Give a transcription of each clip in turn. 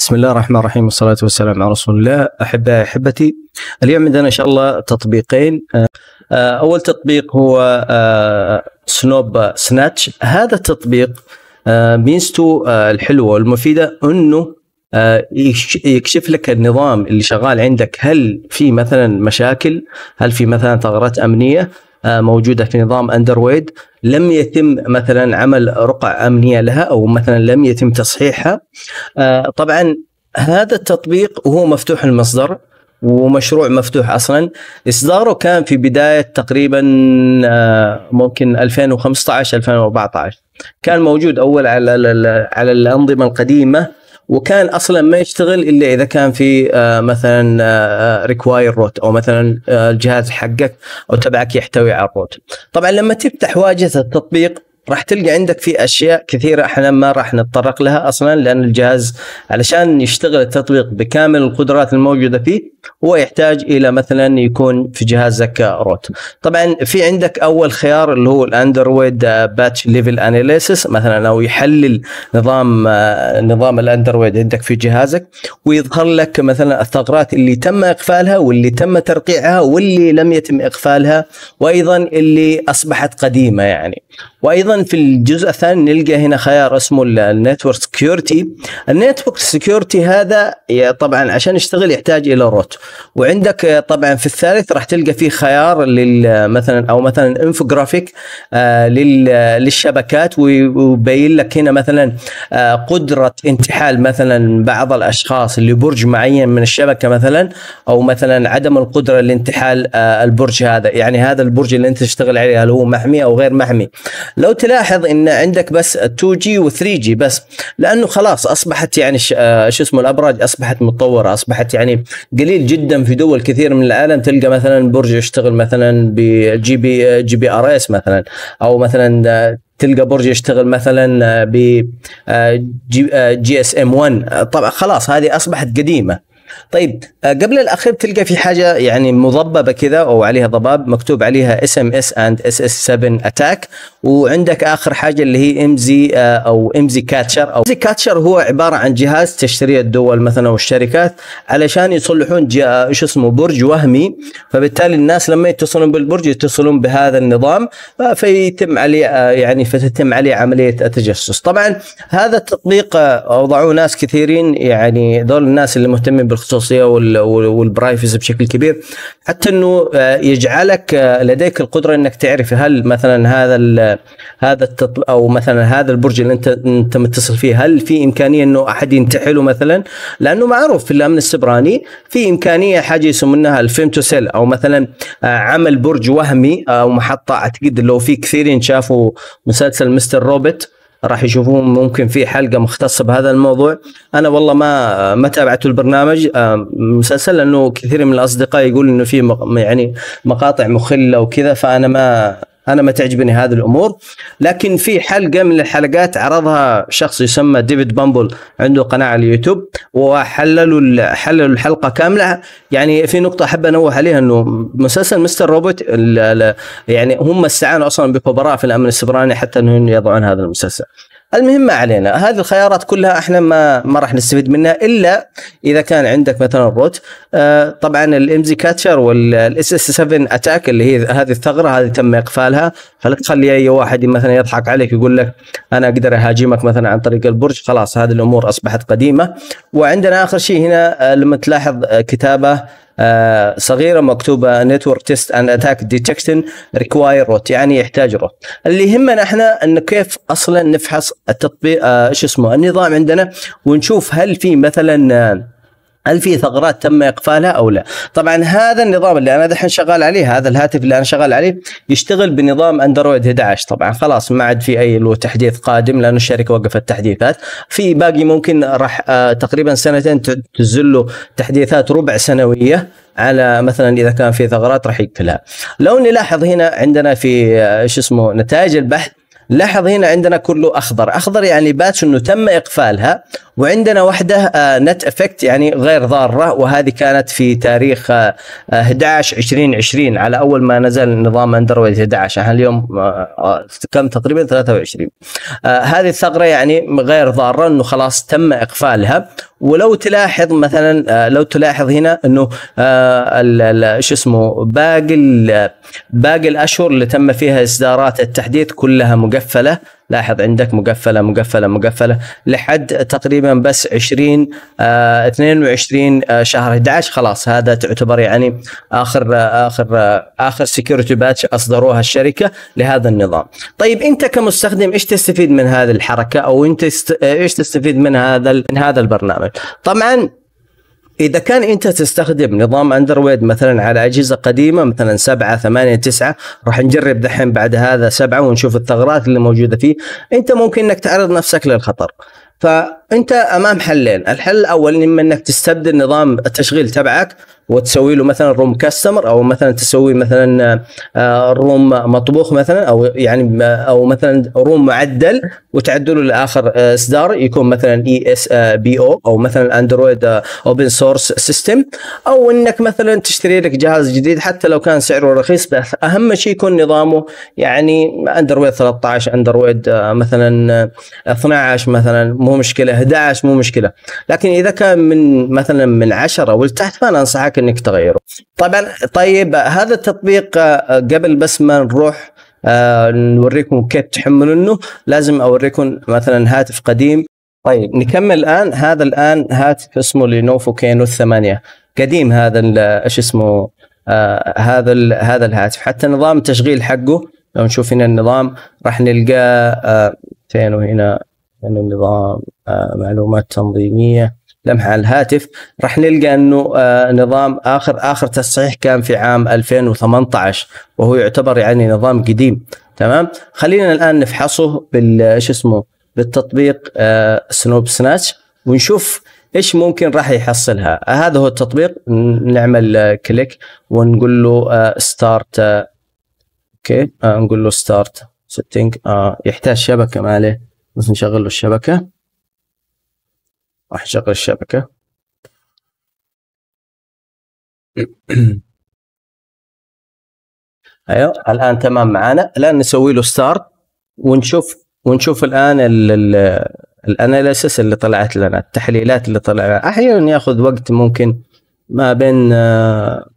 بسم الله الرحمن الرحيم والصلاة والسلام على رسول الله. أحبائي أحبتي اليوم عندنا إن شاء الله تطبيقين. أول تطبيق هو سنوب سناتش هذا التطبيق ميزته الحلوة والمفيدة أنه يكشف لك النظام اللي شغال عندك. هل في مثلا مشاكل؟ هل في مثلا ثغرات أمنية؟ موجودة في نظام أندرويد لم يتم مثلا عمل رقع أمنية لها أو مثلا لم يتم تصحيحها. طبعا هذا التطبيق هو مفتوح المصدر ومشروع مفتوح أصلا. إصداره كان في بداية تقريبا ممكن 2015 2014 كان موجود أول على على الأنظمة القديمة وكان أصلا ما يشتغل إلا إذا كان في مثلا require root أو مثلا الجهاز حقك أو تبعك يحتوي على ال root. طبعا لما تفتح واجهة التطبيق راح تلقى عندك في أشياء كثيرة إحنا ما راح نتطرق لها أصلا لأن الجهاز علشان يشتغل التطبيق بكامل القدرات الموجودة فيه هو يحتاج إلى مثلا يكون في جهازك root. طبعا في عندك أول خيار اللي هو ال Android patch level analysis مثلا أو يحلل نظام نظام الأندرويد عندك في جهازك ويظهر لك مثلا الثغرات اللي تم إقفالها واللي تم ترقيعها واللي لم يتم إقفالها وأيضا اللي أصبحت قديمة يعني. وأيضا في الجزء الثاني نلقى هنا خيار اسمه ال network security ال network security هذا طبعا عشان يشتغل يحتاج إلى root. وعندك طبعا في الثالث راح تلقى فيه خيار لل مثلا أو مثلا انفوجرافيك للشبكات ويبين لك هنا مثلا قدرة انتحال مثلا بعض الأشخاص لبرج معين من الشبكة مثلا أو مثلا عدم القدرة لانتحال البرج هذا. يعني هذا البرج اللي أنت تشتغل عليه هل هو محمي أو غير محمي. لو تلاحظ إن عندك بس 2 G و 3 G بس لأنه خلاص أصبحت يعني شو اسمه الأبراج أصبحت متطورة أصبحت يعني قليل جدا في دول كثير من العالم تلقى مثلا برج يشتغل مثلا ب GP GPRS مثلا أو مثلا تلقى برج يشتغل مثلا ب GSM 1 طبعا خلاص هذه أصبحت قديمة. طيب قبل الأخير تلقى في حاجة يعني مضببة كذا أو عليها ضباب مكتوب عليها اس ام اس اند اس اس 7 اتاك وعندك آخر حاجة اللي هي IMSI أو IMSI catcher أو IMSI catcher هو عبارة عن جهاز تشتريه الدول مثلا والشركات علشان يصلحون شو اسمه برج وهمي. فبالتالي الناس لما يتصلون بالبرج يتصلون بهذا النظام فيتم عليه يعني فتتم عليه عملية التجسس. طبعا هذا التطبيق وضعوه ناس كثيرين يعني دول الناس اللي مهتمين بالخصوصيه وال privacy بشكل كبير. حتى إنه يجعلك لديك القدرة إنك تعرف هل مثلا هذا هذا أو مثلا هذا البرج اللي أنت أنت متصل فيه هل في إمكانية إنه أحد ينتحله مثلا؟ لأنه معروف في الأمن السبراني في إمكانية حاجة يسمونها ال femtocell أو مثلا عمل برج وهمي أو محطة. أعتقد لو في كثيرين شافوا مسلسل Mr. Robot راح يشوفون ممكن في حلقة مختصة بهذا الموضوع. أنا والله ما ما تابعت البرنامج. مسلسل لأنه كثير من الأصدقاء يقول إنه في يعني مقاطع مخلة وكذا فأنا ما أنا ما تعجبني هذه الأمور. لكن في حلقة من الحلقات عرضها شخص يسمى ديفيد بومبال عنده قناة على اليوتيوب وحللوا حللوا الحلقة كاملة. يعني في نقطة أحب أنوه عليها إنه مسلسل Mr. Robot يعني هم استعانوا أصلا بخبراء في الأمن السبراني حتى إنهم يضعون هذا المسلسل. المهم ما علينا. هذه الخيارات كلها إحنا ما ما راح نستفيد منها إلا إذا كان عندك مثلا root آه طبعا ال IMSI catcher وال SS7 attack اللي هي هذه الثغرة هذه تم إقفالها. فلا تخلي أي واحد مثلا يضحك عليك يقول لك أنا أقدر أهاجمك مثلا عن طريق البرج. خلاص هذه الأمور أصبحت قديمة. وعندنا آخر شيء هنا آه لما تلاحظ آه كتابه صغيرة مكتوبة network test and attack detection require root يعني يحتاج root اللي يهمنا إحنا انه كيف أصلا نفحص التطبيق آه شو اسمه النظام عندنا ونشوف هل في مثلا آه هل في ثغرات تم إقفالها أو لا؟ طبعا هذا النظام اللي أنا دحين شغال عليه هذا الهاتف اللي أنا شغال عليه يشتغل بنظام أندرويد 11 طبعا خلاص ما عاد في أي له تحديث قادم لأنه الشركة وقفت تحديثات في باقي ممكن راح آه تقريبا سنتين تنزل له تحديثات ربع سنوية على مثلا إذا كان في ثغرات راح يقفلها. لو نلاحظ هنا عندنا في آه شو اسمه نتائج البحث لاحظ هنا عندنا كله أخضر، أخضر يعني patch انه تم إقفالها وعندنا واحدة not affected يعني غير ضارة وهذه كانت في تاريخ 11 2020 على أول ما نزل نظام أندرويد 11 إحنا اليوم كم تقريبا؟ 23 هذه الثغرة يعني غير ضارة إنه خلاص تم إقفالها. ولو تلاحظ مثلا آه، لو تلاحظ هنا إنه شو اسمه باقي باقي الأشهر اللي تم فيها إصدارات التحديث كلها مقفلة. لاحظ عندك مقفلة مقفلة مقفلة لحد تقريبا بس 20 آه 22 آه شهر 11 خلاص هذا تعتبر يعني آخر آه آخر آه آخر security patch أصدروها الشركة لهذا النظام. طيب أنت كمستخدم إيش تستفيد من هذه الحركة أو أنت إيش تستفيد من هذا من هذا البرنامج؟ طبعا إذا كان أنت تستخدم نظام أندرويد مثلا على أجهزة قديمة مثلا 7 8 9 راح نجرب دحين بعد هذا 7 ونشوف الثغرات اللي موجودة فيه. أنت ممكن إنك تعرض نفسك للخطر. فأنت أمام حلين. الحل الأول إما إنك تستبدل نظام التشغيل تبعك وتسوي له مثلا ROM custom أو مثلا تسوي مثلا ROM آه، مطبوخ مثلا أو يعني أو مثلا ROM معدل وتعدله لآخر آه، إصدار يكون مثلا AOSP أو أو مثلا Android open source system أو إنك مثلا تشتري لك جهاز جديد حتى لو كان سعره رخيص بس أهم شيء يكون نظامه يعني اندرويد 13 اندرويد آه، مثلا 12 مثلا مو مشكلة 11 مو مشكلة. لكن إذا كان من مثلا من 10 ولتحت فأنا أنصحك انك تغيره طبعا طيب هذا التطبيق آه، قبل بس ما نروح آه، نوريكم كيف تحملونه لازم أوريكم مثلا هاتف قديم. طيب نكمل الآن. هذا الآن هاتف اسمه لينوفو كينو 8 قديم هذا إيش اسمه آه هذا هذا الهاتف. حتى نظام التشغيل حقه لو نشوف هنا النظام راح نلقاه آه فين هنا النظام آه معلومات تنظيمية. لمحة على الهاتف. راح نلقى إنه آه نظام آخر آخر تصحيح كان في عام 2018 وهو يعتبر يعني نظام قديم. تمام؟ خلينا الآن نفحصه بال شو اسمه بالتطبيق آه SnoopSnitch ونشوف إيش ممكن راح يحصلها. هذا هو التطبيق. نعمل آه click ونقول له آه start آه okay. آه نقول له start testing آه يحتاج شبكة ما عليه بس نشغل له الشبكة. راح نشغل الشبكة. أيوه الآن تمام معانا. الآن نسوي له start ونشوف ونشوف الآن ال analysis اللي طلعت لنا التحليلات اللي طلعت. أحيانا يأخذ وقت ممكن ما بين آه،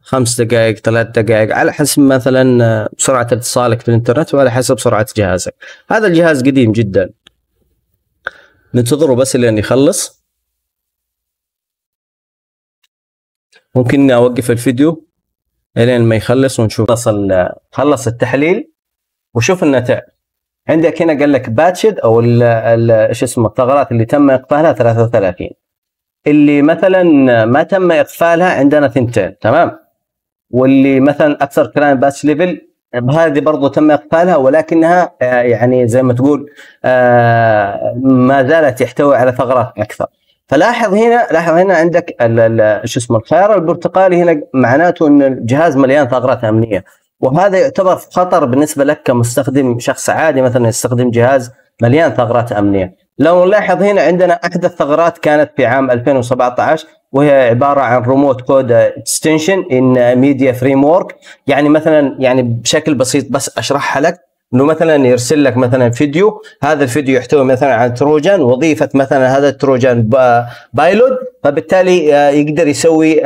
خمس دقائق ثلاث دقائق على حسب مثلا آه، سرعة اتصالك في الانترنت وعلى حسب سرعة جهازك. هذا الجهاز قديم جدا. ننتظره بس لين يخلص. ممكن اني أوقف الفيديو إلين ما يخلص ونشوف. خلص خلص التحليل وشوف النتائج. عندك هنا قال لك patched أو إيش اسمه الثغرات اللي تم إقفالها 33 اللي مثلا ما تم إقفالها عندنا ثنتين تمام؟ واللي مثلا after claimed patch level هذه برضو تم إقفالها ولكنها آه، يعني زي ما تقول آه، ما زالت يحتوي على ثغرات أكثر. فلاحظ هنا لاحظ هنا عندك شو اسمه الخيار البرتقالي هنا معناته إن الجهاز مليان ثغرات أمنية. وهذا يعتبر خطر بالنسبة لك كمستخدم شخص عادي مثلا يستخدم جهاز مليان ثغرات أمنية. لو نلاحظ هنا عندنا احدى الثغرات كانت في عام 2017 وهي عبارة عن remote code execution in media framework يعني مثلا يعني بشكل بسيط بس أشرحها لك. إنه مثلا يرسل لك مثلا فيديو. هذا الفيديو يحتوي مثلا عن Trojan. وظيفة مثلا هذا ال Trojan payload فبالتالي آه، يقدر يسوي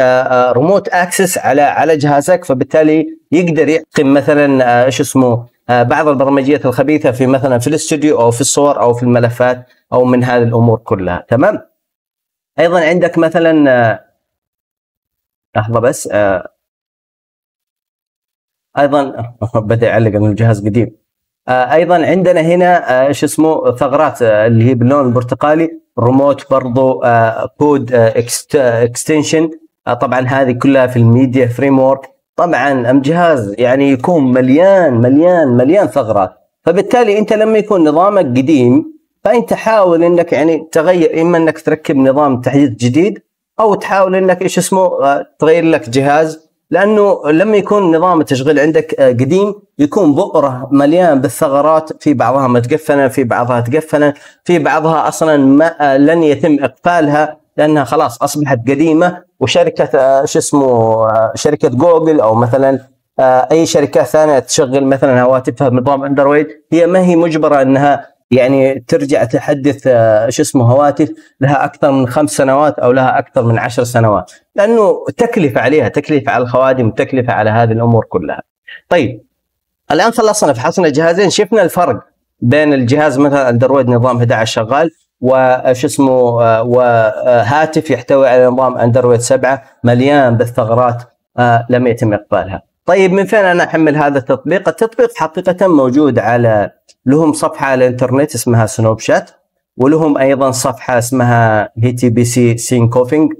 ريموت آه، access آه، على على جهازك. فبالتالي يقدر يحقن مثلا إيش اسمه بعض البرمجيات الخبيثة في مثلا في الاستوديو أو في الصور أو في الملفات أو من هذه الأمور كلها. تمام؟ أيضا عندك مثلا آه، لحظة بس آه، أيضا بدا يعلق إنه الجهاز قديم. آه، أيضا عندنا هنا إيش اسمه ثغرات اللي هي باللون البرتقالي ريموت برضو code execution طبعا هذه كلها في ال media framework طبعا جهاز يعني يكون مليان مليان مليان ثغرات. فبالتالي أنت لما يكون نظامك قديم فانت حاول إنك يعني تغير إما إنك تركب نظام تحديث جديد أو تحاول إنك إيش اسمه آه، تغير لك جهاز. لأنه لما يكون نظام التشغيل عندك آه، قديم يكون بؤرة مليان بالثغرات في بعضها متقفلة في بعضها تقفلة في بعضها أصلا ما آه، لن يتم إقفالها لأنها خلاص أصبحت قديمة. وشركة شو اسمه شركة جوجل أو مثلا أي شركات ثانية تشغل مثلا هواتفها بنظام أندرويد هي ما هي مجبرة إنها يعني ترجع تحدث آه، شو اسمه هواتف لها أكثر من خمس سنوات أو لها أكثر من عشر سنوات لأنه تكلفة عليها تكلفة على الخوادم تكلفة على هذه الأمور كلها. طيب الآن خلصنا فحصنا الجهازين شفنا الفرق بين الجهاز مثلا اندرويد نظام 11 شغال وش اسمه آه، وهاتف يحتوي على نظام أندرويد 7 مليان بالثغرات آه، لم يتم إقفالها. طيب من فين أنا أحمل هذا التطبيق؟ التطبيق حقيقه موجود على لهم صفحة على الإنترنت اسمها SnoopSnitch ولهم أيضا صفحة اسمها هي تي بي سي سين كوفينج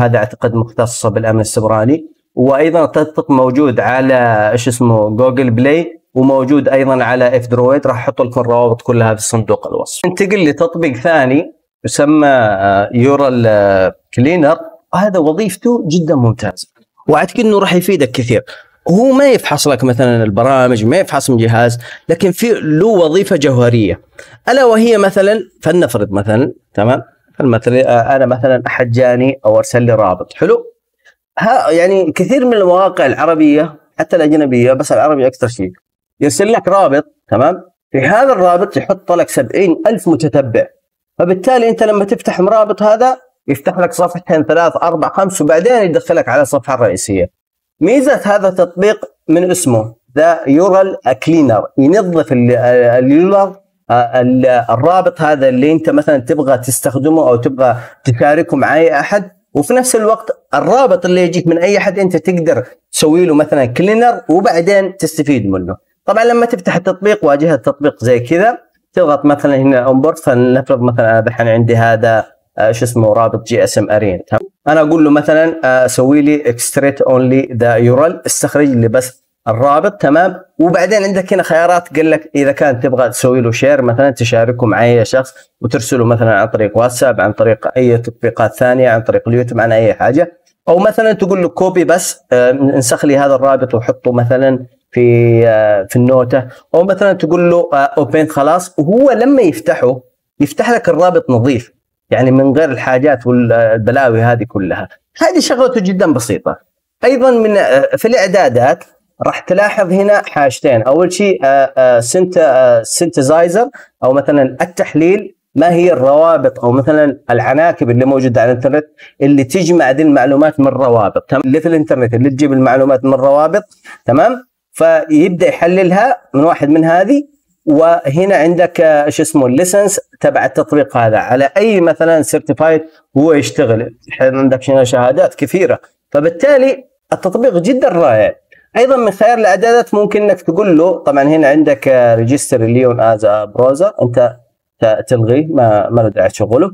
هذا أعتقد مختصة بالأمن السيبراني وأيضا التطبيق موجود على إيش اسمه Google Play وموجود أيضا على F-Droid راح أحط لكم الروابط كلها في صندوق الوصف. ننتقل لتطبيق ثاني يسمى URL Cleaner هذا وظيفته جدا ممتازه وأعتقد إنه راح يفيدك كثير. هو ما يفحص لك مثلا البرامج ما يفحص من جهاز لكن في له وظيفة جوهرية. ألا وهي مثلا فلنفرض مثلا تمام؟ مثلا أنا مثلا أحد جاني أو أرسل لي رابط. حلو؟ ها يعني كثير من المواقع العربية حتى الأجنبية بس العربي أكثر شيء يرسل لك رابط تمام؟ في هذا الرابط يحط لك سبعين ألف متتبع. فبالتالي أنت لما تفتح الرابط هذا يفتح لك صفحتين ثلاث أربع خمس وبعدين يدخلك على الصفحه الرئيسيه ميزة هذا التطبيق من اسمه؟ ذا URL Cleaner ينظف ال URL الرابط هذا اللي انت مثلا تبغى تستخدمه أو تبغى تشاركه مع اي أحد. وفي نفس الوقت الرابط اللي يجيك من أي أحد أنت تقدر تسوي له مثلا cleaner وبعدين تستفيد منه. طبعا لما تفتح التطبيق واجهه التطبيق زي كذا تضغط مثلا هنا onboard فلنفرض مثلا الحين عندي هذا شو اسمه رابط GSM Arena أنا أقول له مثلا آه، سوي لي extract only the URL استخرج لي بس الرابط تمام. وبعدين عندك هنا خيارات قال لك إذا كان تبغى تسوي له share مثلا تشاركه مع أي شخص وترسله مثلا عن طريق واتساب عن طريق أي تطبيقات ثانية عن طريق اليوتيوب عن أي حاجة. أو مثلا تقول له copy بس آه، انسخ لي هذا الرابط وحطه مثلا في في النوتة. أو مثلا تقول له open خلاص. وهو لما يفتحه يفتح لك الرابط نظيف. يعني من غير الحاجات والبلاوي هذه كلها. هذه شغلته جدا بسيطة. أيضا من في الإعدادات راح تلاحظ هنا حاجتين. أول شيء san sanitizer أو مثلا التحليل ما هي الروابط أو مثلا العناكب اللي موجودة على الإنترنت اللي تجمع ذي المعلومات من روابط. تمام؟ اللي في الإنترنت اللي تجيب المعلومات من روابط. تمام؟ فيبدأ يحللها من واحد من هذه وهنا عندك آه، شو اسمه ال license تبع التطبيق هذا. على أي مثلا certified هو يشتغل. عندك شهادات كثيرة. فبالتالي التطبيق جدا رائع. أيضا من خيار الاعدادات ممكن إنك تقول له طبعا هنا عندك register Leon as browser أنت تلغيه ما ما له داعي تشغله.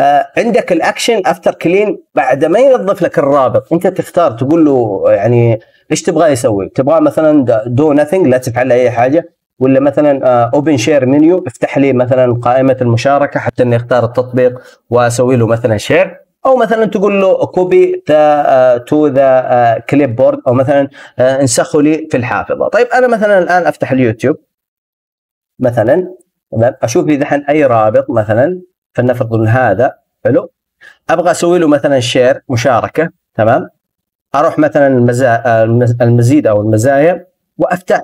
آه عندك ال action after clean بعد ما ينظف لك الرابط أنت تختار تقول له يعني إيش تبغى يسوي؟ تبغى مثلا do nothing لا تفعل أي حاجة. ولا مثلا open share menu افتح لي مثلا قائمة المشاركة حتى إني أختار التطبيق وأسوي له مثلا share أو مثلا تقول له copy to the clipboard أو مثلا آه، انسخه لي في الحافظة. طيب أنا مثلا الآن أفتح اليوتيوب. مثلا تمام. أشوف لي دحين أي رابط مثلا فلنفرض إن هذا. حلو. أبغى أسوي له مثلا share مشاركة. تمام. أروح مثلا المزا... المزيد أو المزايا. وأفتح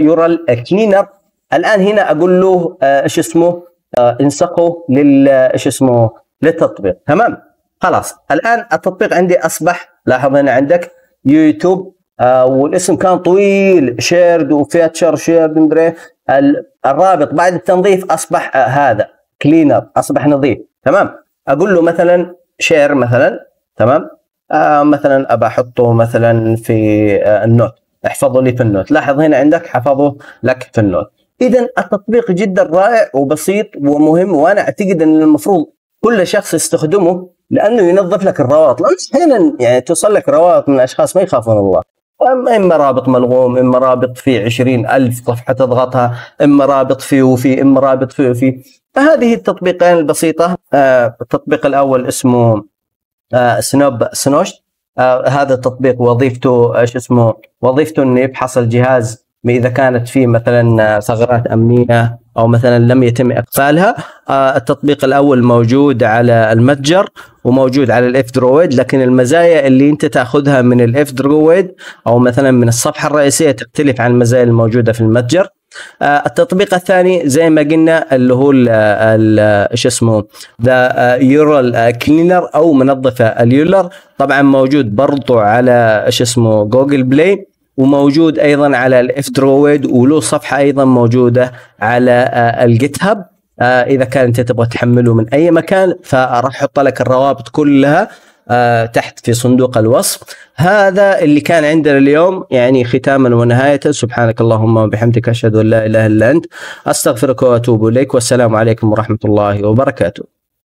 URL cleaner الآن هنا أقول له آه، إيش اسمه؟ آه، انسقه لل إيش اسمه؟ للتطبيق. تمام؟ خلاص. الآن التطبيق عندي أصبح لاحظ هنا عندك يوتيوب. آه والاسم كان طويل. shared و feature shared مدري الرابط بعد التنظيف أصبح آه هذا. cleaner أصبح نظيف. تمام؟ أقول له مثلا share مثلا. تمام؟ آه مثلا أبى أحطه مثلا في آه ال note. احفظه لي في ال note. لاحظ هنا عندك حفظه لك في النوت. اذا التطبيق جدا رائع وبسيط ومهم وأنا أعتقد إن المفروض كل شخص يستخدمه لأنه ينظف لك الروابط. لأنه أحيانا يعني توصل لك روابط من أشخاص ما يخافون الله. إما رابط ملغوم إما رابط فيه عشرين ألف صفحة تضغطها إما رابط فيه وفيه إما رابط فيه وفيه فهذه التطبيقين البسيطة آه التطبيق الأول اسمه آه سنوب سنوشت. هذا التطبيق وظيفته إيش اسمه وظيفته إنه يفحص الجهاز إذا كانت فيه مثلا ثغرات أمنية أو مثلا لم يتم إقفالها. آه التطبيق الأول موجود على المتجر وموجود على ال F-Droid لكن المزايا اللي أنت تأخذها من ال F-Droid أو مثلا من الصفحة الرئيسية تختلف عن المزايا الموجودة في المتجر. آه، التطبيق الثاني زي ما قلنا اللي هو إيش اسمه the URL cleaner أو منظفة. ال URL طبعا موجود برضو على إيش اسمه Google Play وموجود أيضا على ال F-Droid وله صفحة أيضا موجودة على آه، ال GitHub آه، إذا كان أنت تبغى تحمله من أي مكان فراح أحط لك الروابط كلها. آه، تحت في صندوق الوصف. هذا اللي كان عندنا اليوم يعني ختاما ونهاية. سبحانك اللهم وبحمدك أشهد أن لا إله إلا أنت أستغفرك وأتوب إليك والسلام عليكم ورحمة الله وبركاته.